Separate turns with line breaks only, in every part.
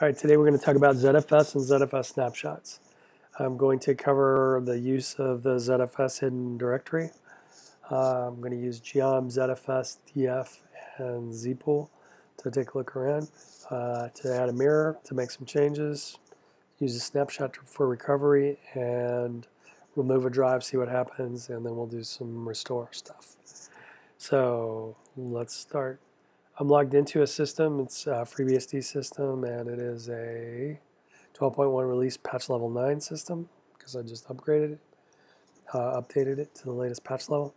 All right, today we're going to talk about ZFS and ZFS snapshots. I'm going to cover the use of the ZFS hidden directory. Uh, I'm going to use geom, ZFS, DF, and zpool to take a look around, uh, to add a mirror, to make some changes, use a snapshot for recovery, and remove a drive, see what happens, and then we'll do some restore stuff. So let's start. I'm logged into a system. It's a FreeBSD system, and it is a 12.1 release patch level 9 system because I just upgraded it, uh, updated it to the latest patch level.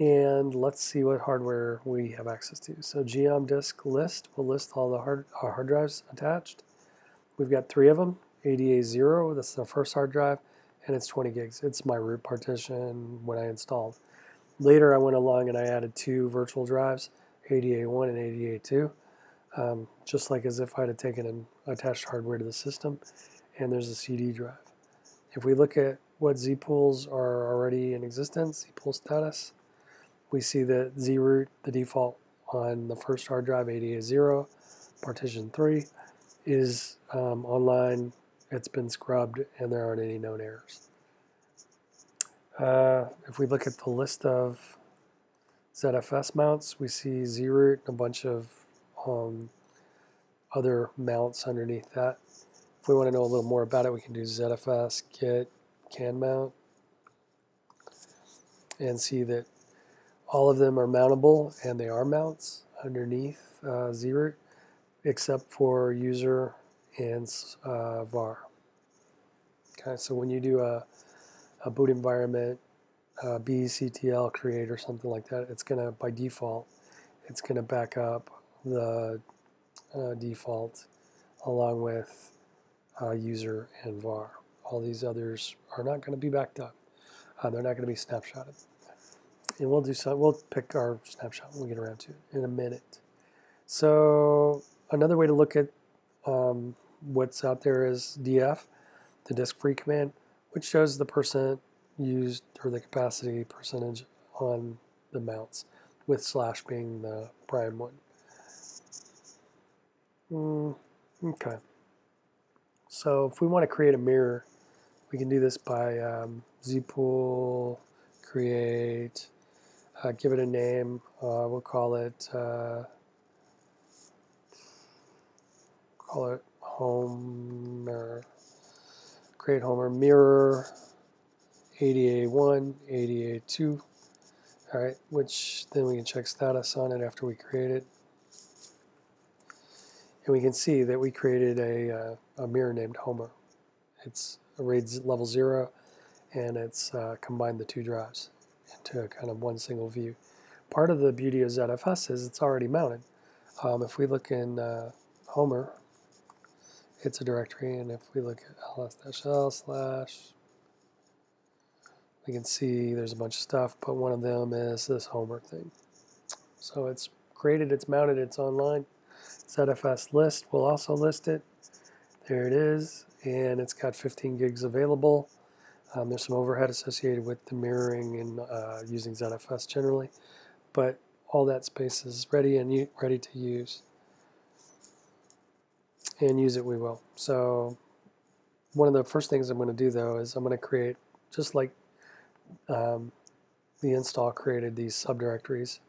And let's see what hardware we have access to. So geom disk list will list all the hard, uh, hard drives attached. We've got three of them. ADA0, that's the first hard drive, and it's 20 gigs. It's my root partition when I installed. Later I went along and I added two virtual drives, ADA1 and ADA2, um, just like as if I had taken an attached hardware to the system, and there's a CD drive. If we look at what zpools are already in existence, zpool status, we see that zroot, the default on the first hard drive, ADA0, partition 3, is um, online, it's been scrubbed, and there aren't any known errors. Uh, if we look at the list of ZFS mounts, we see zroot and a bunch of um, other mounts underneath that. If we want to know a little more about it, we can do ZFS git can mount and see that all of them are mountable and they are mounts underneath uh, zroot except for user and uh, var. Okay, so when you do a a boot environment, uh, BECTL create or something like that, it's going to, by default, it's going to back up the uh, default along with uh, user and var. All these others are not going to be backed up. Uh, they're not going to be snapshotted. And we'll do some, we'll pick our snapshot when we get around to it in a minute. So another way to look at um, what's out there is df, the disk free command which shows the percent used or the capacity percentage on the mounts, with slash being the prime one. Mm, okay. So if we want to create a mirror, we can do this by um, zpool create, uh, give it a name. Uh, we'll call it uh, call it home or create Homer mirror ADA1, ADA2, all right, which then we can check status on it after we create it. And we can see that we created a, uh, a mirror named Homer. It's a RAID level 0, and it's uh, combined the two drives into kind of one single view. Part of the beauty of ZFS is it's already mounted. Um, if we look in uh, Homer, it's a directory, and if we look at ls-l slash, we can see there's a bunch of stuff, but one of them is this homework thing. So it's created, it's mounted, it's online. ZFS list will also list it. There it is, and it's got 15 gigs available. Um, there's some overhead associated with the mirroring and uh, using ZFS generally, but all that space is ready and ready to use and use it we will. So one of the first things I'm going to do though is I'm going to create, just like um, the install created these subdirectories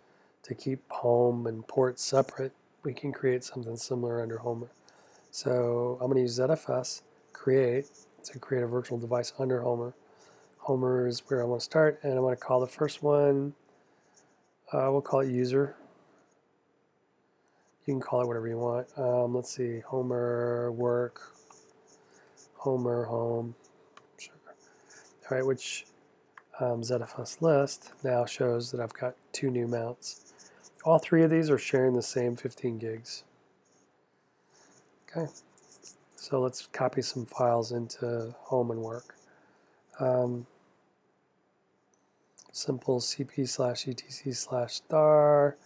to keep home and port separate, we can create something similar under Homer. So I'm going to use ZFS create to create a virtual device under Homer. Homer is where I want to start, and I want to call the first one, uh, we'll call it user, you can call it whatever you want. Um, let's see, Homer work, Homer home, sure. All right, which um, ZFS list now shows that I've got two new mounts. All three of these are sharing the same 15 gigs. Okay, so let's copy some files into home and work. Um, simple cp slash etc slash star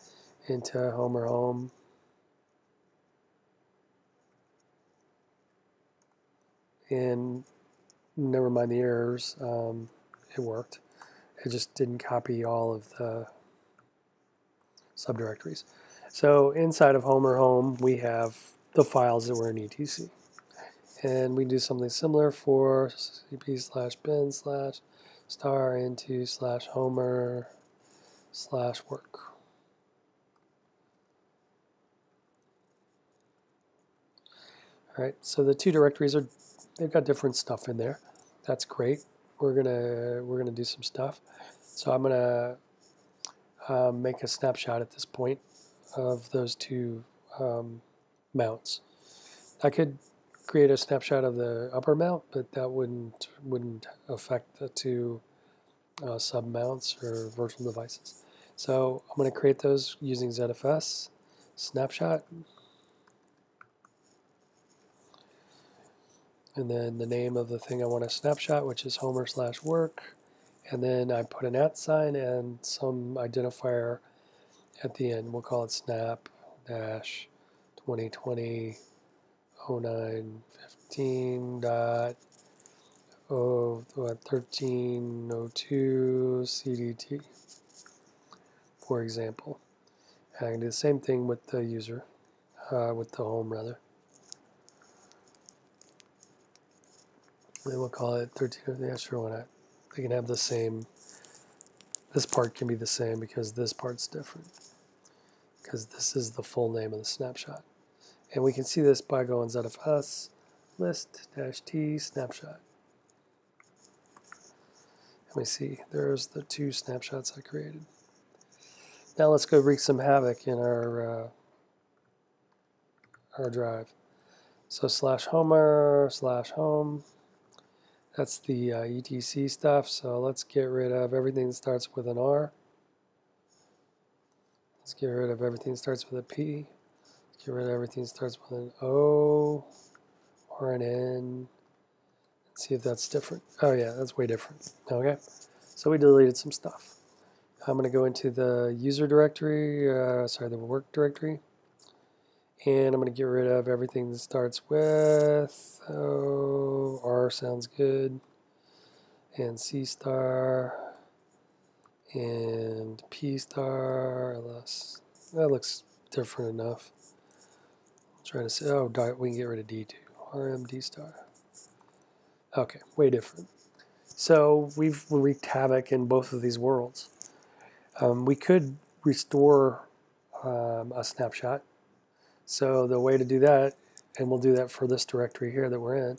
into Homer home. And never mind the errors, um, it worked. It just didn't copy all of the subdirectories. So inside of Homer Home, we have the files that were in etc. And we do something similar for cp slash bin slash star into slash homer slash work. All right, so the two directories are, they've got different stuff in there. That's great. We're gonna, we're gonna do some stuff. So I'm gonna um, make a snapshot at this point of those two um, mounts. I could create a snapshot of the upper mount, but that wouldn't wouldn't affect the two uh, sub mounts or virtual devices. So I'm going to create those using ZFS snapshot. And then the name of the thing I want to snapshot, which is homer slash work. And then I put an at sign and some identifier at the end. We'll call it snap dash 2020 09 15 dot oh, 1302 CDT for example. And I can do the same thing with the user, uh, with the home rather. We'll call it 13, yeah, sure, why not? They can have the same, this part can be the same because this part's different. Because this is the full name of the snapshot. And we can see this by going ZFS list dash T snapshot. Let me see, there's the two snapshots I created. Now let's go wreak some havoc in our uh, our drive. So slash homer slash home. That's the uh, etc stuff. So let's get rid of everything that starts with an R. Let's get rid of everything that starts with a P. Let's get rid of everything that starts with an O or an N. Let's see if that's different. Oh yeah, that's way different. Okay. So we deleted some stuff. I'm going to go into the user directory, uh, sorry, the work directory. And I'm going to get rid of everything that starts with, oh, R sounds good, and C star, and P star, LS. That looks different enough. I'm trying to say, oh, we can get rid of D2, RM, D star. Okay, way different. So we've wreaked havoc in both of these worlds. Um, we could restore um, a snapshot. So the way to do that, and we'll do that for this directory here that we're in,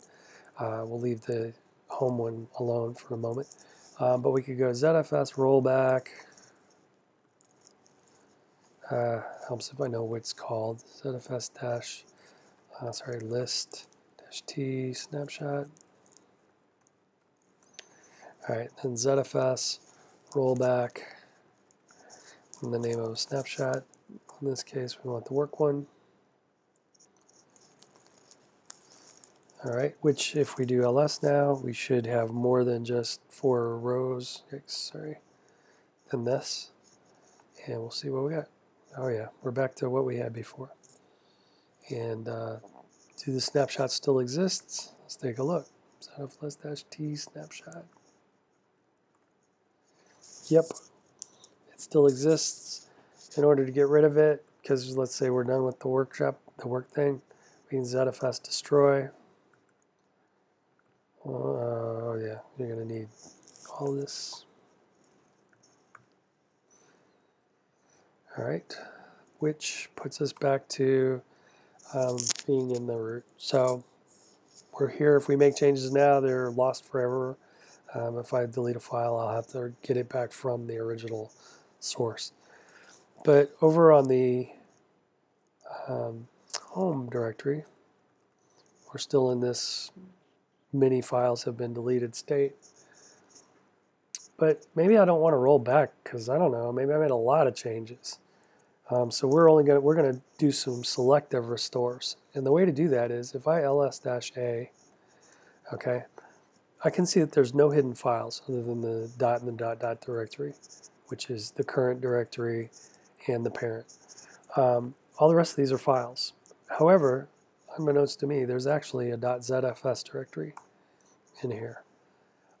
uh, we'll leave the home one alone for a moment. Um, but we could go ZFS rollback. Uh, helps if I know what it's called. ZFS dash, uh, sorry, list dash T snapshot. All right, then ZFS rollback in the name of snapshot. In this case, we want the work one. All right, which if we do ls now, we should have more than just four rows, sorry, than this. And we'll see what we got. Oh yeah, we're back to what we had before. And uh, do the snapshot still exists? Let's take a look. ZFS-T snapshot. Yep, it still exists in order to get rid of it because let's say we're done with the workshop, the work thing, we can ZFS destroy. Oh yeah, you're going to need all this. All right, which puts us back to um, being in the root. So we're here. If we make changes now, they're lost forever. Um, if I delete a file, I'll have to get it back from the original source. But over on the um, home directory, we're still in this many files have been deleted state. But maybe I don't want to roll back because I don't know. Maybe I made a lot of changes. Um, so we're only going to we're gonna do some selective restores. And the way to do that is if I ls-a, okay, I can see that there's no hidden files other than the dot and the dot dot directory which is the current directory and the parent. Um, all the rest of these are files. However, unbeknownst to me, there's actually a .zfs directory in here.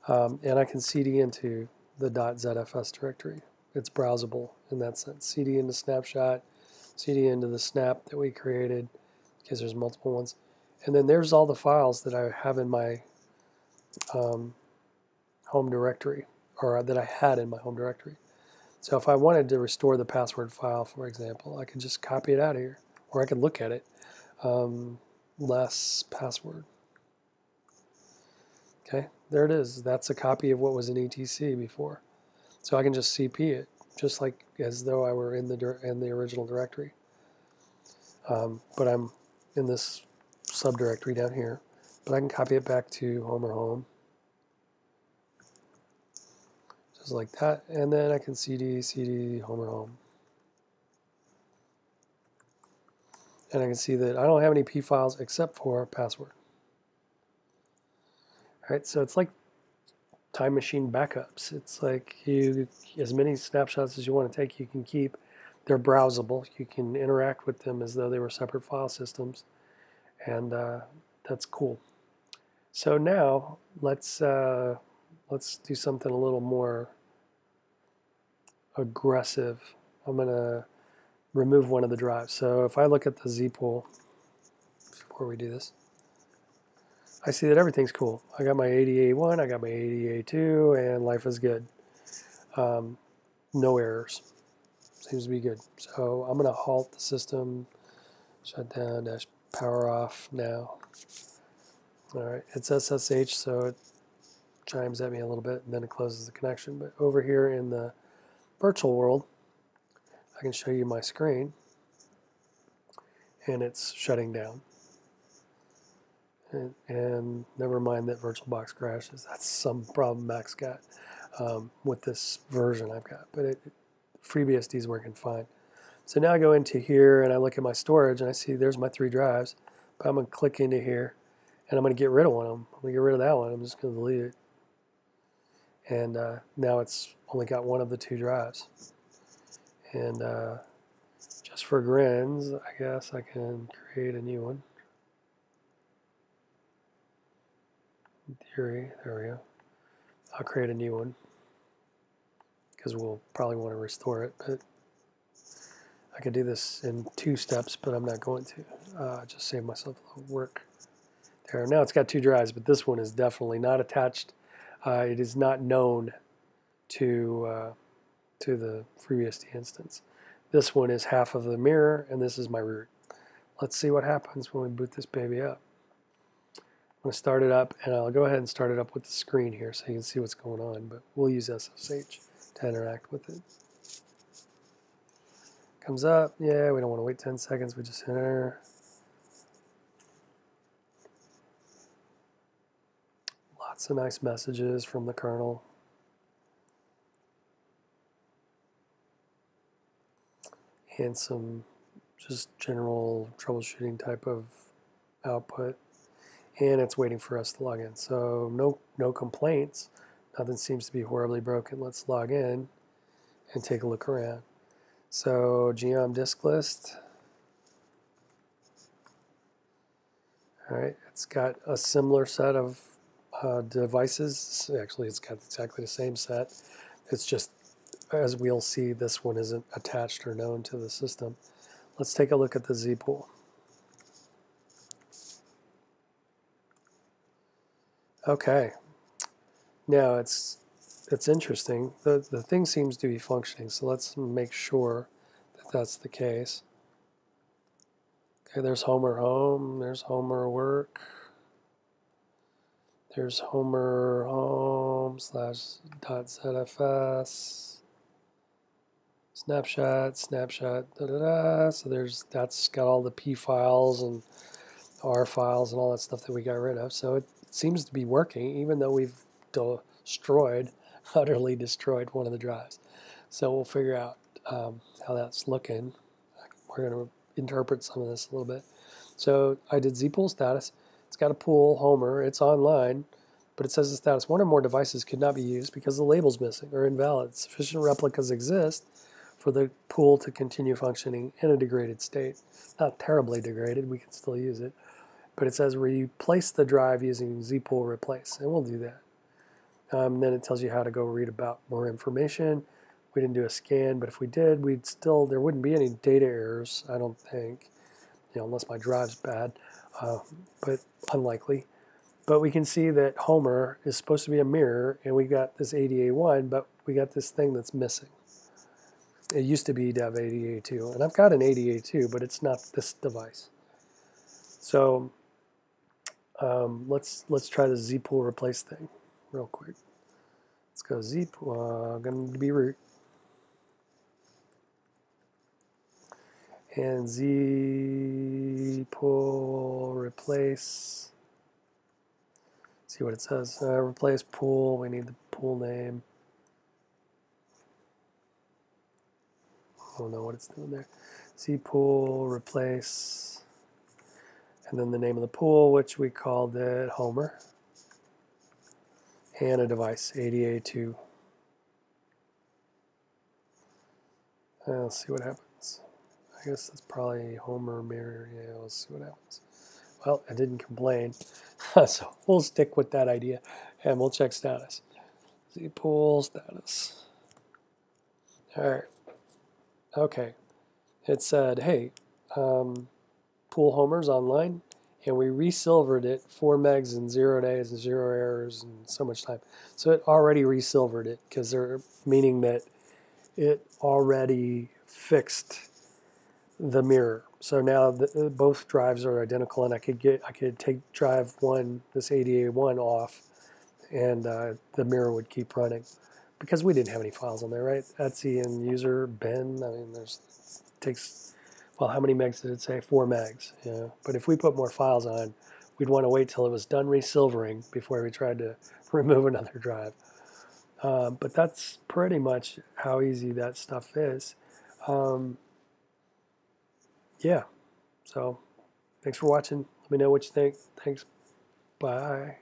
Um, and I can cd into the .zfs directory. It's browsable in that sense. cd into snapshot, cd into the snap that we created, because there's multiple ones. And then there's all the files that I have in my um, home directory, or that I had in my home directory. So if I wanted to restore the password file, for example, I could just copy it out of here, or I could look at it. Um, less password. Okay, there it is. That's a copy of what was in etc before. So I can just cp it, just like as though I were in the in the original directory. Um, but I'm in this subdirectory down here. But I can copy it back to Homer home. Just like that. And then I can cd, cd, Homer home. And I can see that I don't have any P files except for password. All right, so it's like time machine backups. It's like you as many snapshots as you want to take, you can keep. They're browsable. You can interact with them as though they were separate file systems, and uh, that's cool. So now let's uh, let's do something a little more aggressive. I'm gonna remove one of the drives. So if I look at the Z pool before we do this, I see that everything's cool. I got my ADA1, I got my ADA2, and life is good. Um, no errors. Seems to be good. So I'm going to halt the system, shut down, dash power off now. All right, it's SSH, so it chimes at me a little bit, and then it closes the connection. But over here in the virtual world, I can show you my screen, and it's shutting down. And, and, never mind that VirtualBox crashes. That's some problem Mac's got um, with this version I've got. But it, FreeBSD is working fine. So now I go into here and I look at my storage and I see there's my three drives. But I'm going to click into here and I'm going to get rid of one of them. I'm going to get rid of that one. I'm just going to delete it. And uh, now it's only got one of the two drives. And uh, just for grins, I guess I can create a new one. theory. There we go. I'll create a new one because we'll probably want to restore it. But I could do this in two steps, but I'm not going to. Uh, just save myself a little work. There. Now it's got two drives, but this one is definitely not attached. Uh, it is not known to uh, to the FreeBSD instance. This one is half of the mirror, and this is my root. Let's see what happens when we boot this baby up. I'm going to start it up, and I'll go ahead and start it up with the screen here so you can see what's going on, but we'll use SSH to interact with it. Comes up, yeah, we don't want to wait 10 seconds, we just enter. Lots of nice messages from the kernel. And some just general troubleshooting type of output and it's waiting for us to log in. So no, no complaints. Nothing seems to be horribly broken. Let's log in and take a look around. So geom disk list. All right, it's got a similar set of uh, devices. Actually, it's got exactly the same set. It's just, as we'll see, this one isn't attached or known to the system. Let's take a look at the Z pool. Okay. Now it's it's interesting. The the thing seems to be functioning, so let's make sure that that's the case. Okay, there's Homer home, there's Homer work. There's Homer home slash dot ZFS. Snapshot, snapshot, da da da. So there's that's got all the P files and R files and all that stuff that we got rid of. So it, seems to be working, even though we've destroyed, utterly destroyed one of the drives. So we'll figure out um, how that's looking. We're going to interpret some of this a little bit. So I did zpool status. It's got a pool, Homer. It's online, but it says the status. One or more devices could not be used because the label's missing or invalid. Sufficient replicas exist for the pool to continue functioning in a degraded state. Not terribly degraded. We can still use it but it says replace the drive using zpool replace, and we'll do that. Um, then it tells you how to go read about more information. We didn't do a scan, but if we did, we'd still there wouldn't be any data errors, I don't think. you know, unless my drive's bad, uh, but unlikely. But we can see that Homer is supposed to be a mirror, and we got this ADA1, but we got this thing that's missing. It used to be have ADA2, and I've got an ADA2, but it's not this device. So um, let's let's try the zpool replace thing real quick. Let's go zpool, uh, going to be root. And zpool replace, see what it says. Uh, replace pool, we need the pool name. Don't know what it's doing there. zpool, replace and then the name of the pool, which we called it Homer, and a device, ADA2. Uh, let's see what happens. I guess that's probably Homer mirror. Yeah, let's see what happens. Well, I didn't complain, so we'll stick with that idea, and we'll check status. Z pool status. All right. Okay. It said, hey, um, pool homers online, and we resilvered it four megs in zero days and zero errors and so much time. So it already resilvered it because they're meaning that it already fixed the mirror. So now the, both drives are identical, and I could get I could take drive one this ADA one off, and uh, the mirror would keep running because we didn't have any files on there, right? etc and user bin. I mean, there's takes well, how many megs did it say? Four megs. Yeah. But if we put more files on, we'd want to wait till it was done resilvering before we tried to remove another drive. Um, but that's pretty much how easy that stuff is. Um, yeah. So thanks for watching. Let me know what you think. Thanks. Bye.